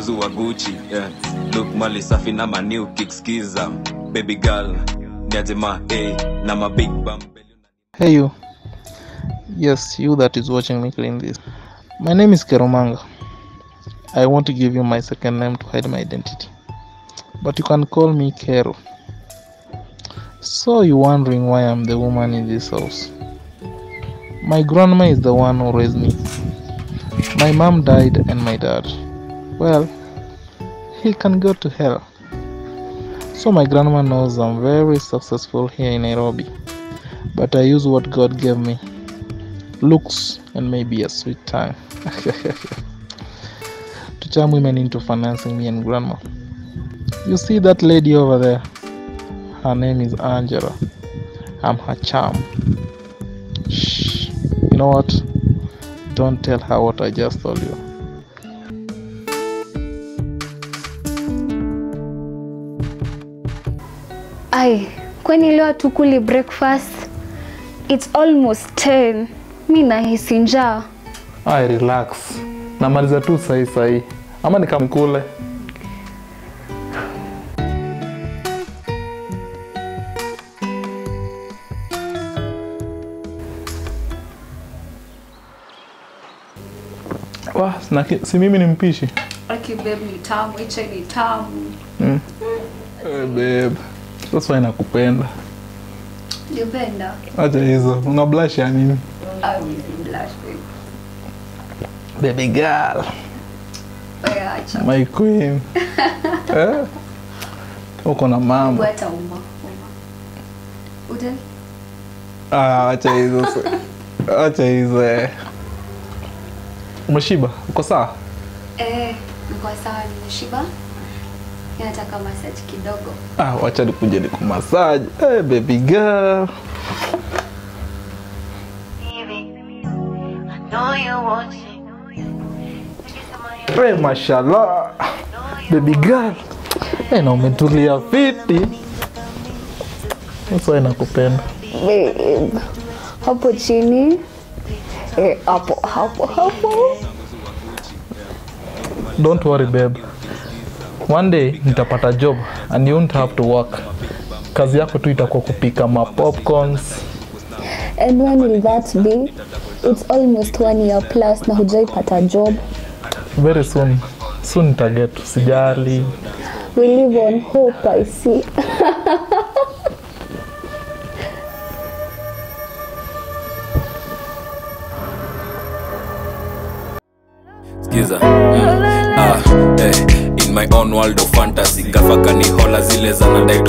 zangu wa guchi yeah. look mali safi na maniu kikskiza baby girl niajema hey, na mabig bam Hey you. Yes, you that is watching me clean this. My name is Keromanga. I want to give you my second name to hide my identity. But you can call me Kero. So you wondering why I'm the woman in this house. My grandma is the one who raised me. My mom died and my dad. Well, he can go to hell. So my grandma knows I'm very successful here in Nairobi but I use what God gave me looks and maybe a sweet tongue to charm women into financing me and grandma. You see that lady over there? Her name is Angela. I'm her charm. Shh. You know what? Don't tell her what I just told you. Ai, kwani leo tukuli breakfast? It's almost 10. Mi nahisi njaa. Ai, relax. Namaliza tu sahi sahi. Ama nikamkule. Wah, sina- si mimi ni mpishi Okay, babe, ni tamu, hicho ni tamu. mm. Hey babe sasa inakupenda Nipenda. acha hizo una blush ya nini baby girl my queen eh? uko na mama Hata uma. Uten? Ah, acha hizo acha hizo eh. umeshiba uko sawa Eh, niko sawa nimeshiba. Nataka massage kidogo. ah, wacha nikuje nikumasaji hey, baby girl hey, mashallah baby girl hey, na umetulia fiti sasa nakupenda. Babe. Hapo chini. Eh, hapo hapo hapo. don't worry babe one day nitapata job and you won't have to work kazi yako tu itakuwa kupika ma popcorns And when will that be? It's almost one year plus na hujaipata job. very soon soon nitaget sijali We live on hope, I see. skiza mm. ah, fantasy. Gafaka gafakani hola zile zanadai